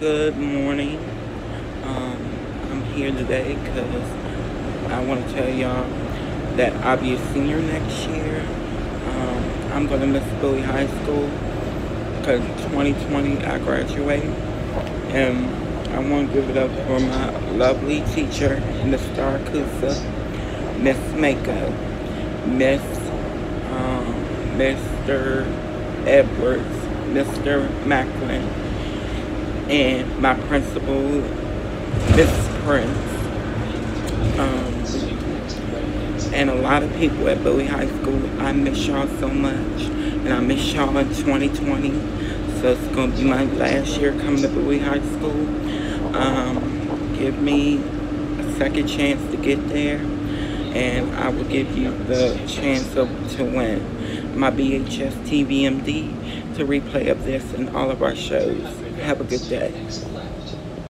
Good morning. Um, I'm here today because I want to tell y'all that I'll be a senior next year. Um, I'm going to miss Bowie High School because 2020 I graduate. And I want to give it up for my lovely teacher, Mr. Arcusa, Miss Mako, Miss um, Mr. Edwards, Mr. Macklin, and my principal, Miss Prince. Um, and a lot of people at Bowie High School. I miss y'all so much. And I miss y'all in 2020. So it's to be my last year coming to Bowie High School. Um, give me a second chance to get there. And I will give you the chance of, to win my BHS TVMD to replay of this and all of our shows. Have a good day.